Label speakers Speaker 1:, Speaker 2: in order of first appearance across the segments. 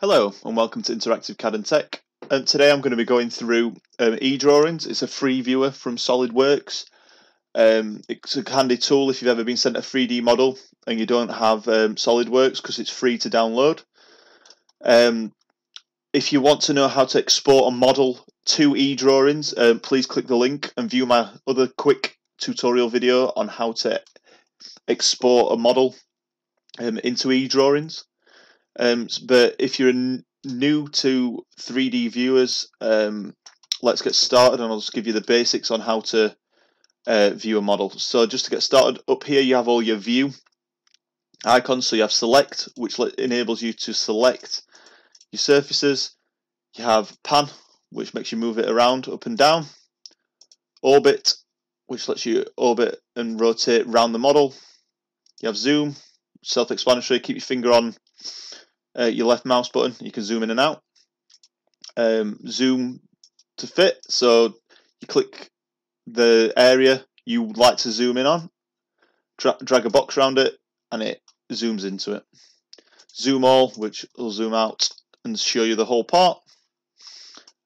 Speaker 1: Hello and welcome to Interactive CAD and Tech. And today I'm going to be going through um, eDrawings. It's a free viewer from SolidWorks. Um, it's a handy tool if you've ever been sent a 3D model and you don't have um, SolidWorks because it's free to download. Um, if you want to know how to export a model to eDrawings, um, please click the link and view my other quick tutorial video on how to export a model um, into eDrawings. Um, but if you're new to 3D viewers, um, let's get started and I'll just give you the basics on how to uh, view a model. So just to get started, up here you have all your view icons. So you have select, which enables you to select your surfaces. You have pan, which makes you move it around up and down. Orbit, which lets you orbit and rotate around the model. You have zoom, self-explanatory. Keep your finger on uh, your left mouse button, you can zoom in and out. Um, zoom to fit, so you click the area you would like to zoom in on, dra drag a box around it, and it zooms into it. Zoom all, which will zoom out and show you the whole part.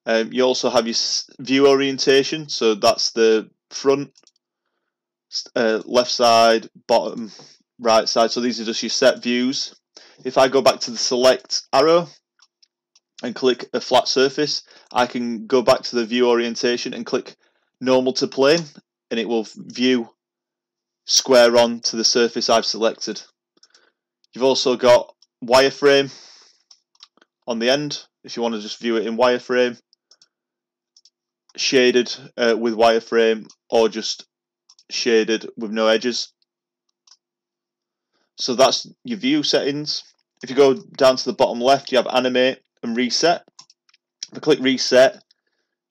Speaker 1: Um, you also have your view orientation, so that's the front, uh, left side, bottom, right side. So these are just your set views. If I go back to the select arrow and click a flat surface, I can go back to the view orientation and click normal to plane and it will view square on to the surface I've selected. You've also got wireframe on the end if you want to just view it in wireframe, shaded uh, with wireframe or just shaded with no edges. So that's your view settings. If you go down to the bottom left, you have animate and reset. If I click reset,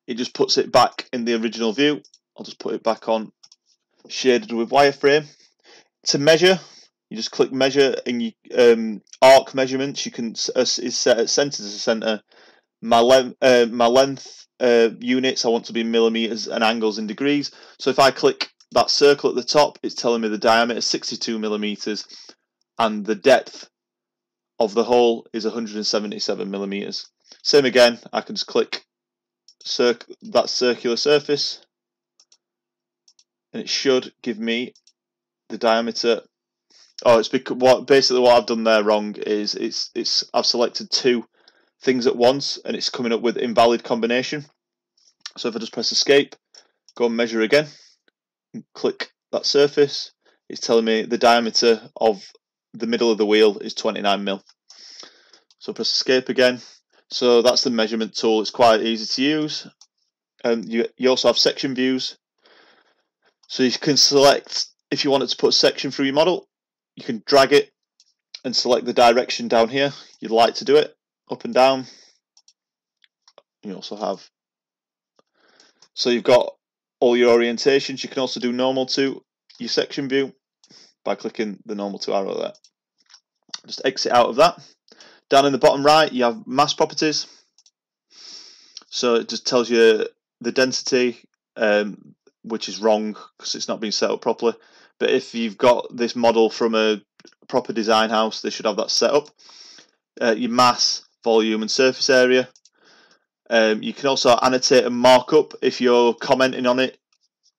Speaker 1: it just puts it back in the original view. I'll just put it back on shaded with wireframe. To measure, you just click measure and you um, arc measurements. You can uh, is set at center to center. My length, uh, my length uh, units I want to be millimeters and angles in degrees. So if I click that circle at the top, it's telling me the diameter 62 millimeters and the depth of the hole is 177 millimeters. Same again, I can just click that circular surface and it should give me the diameter. Oh, it's because what basically what I've done there wrong is it's it's I've selected two things at once and it's coming up with invalid combination. So if I just press escape, go and measure again, click that surface, it's telling me the diameter of the middle of the wheel is 29 mil. So press escape again. So that's the measurement tool. It's quite easy to use. Um, you, you also have section views. So you can select, if you wanted to put a section through your model, you can drag it and select the direction down here you'd like to do it, up and down. You also have, so you've got all your orientations. You can also do normal to your section view by clicking the normal to arrow there. Just exit out of that. Down in the bottom right, you have mass properties. So it just tells you the density, um, which is wrong because it's not been set up properly. But if you've got this model from a proper design house, they should have that set up. Uh, your mass, volume, and surface area. Um, you can also annotate and mark up if you're commenting on it,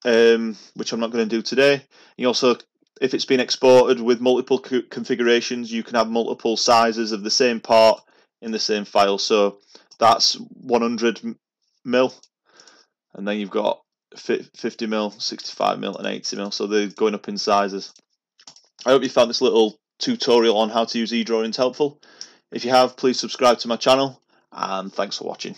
Speaker 1: um, which I'm not going to do today. You also if it's been exported with multiple co configurations, you can have multiple sizes of the same part in the same file. So that's 100 mil, and then you've got 50 mil, 65 mil, and 80 mil. So they're going up in sizes. I hope you found this little tutorial on how to use eDrawings helpful. If you have, please subscribe to my channel, and thanks for watching.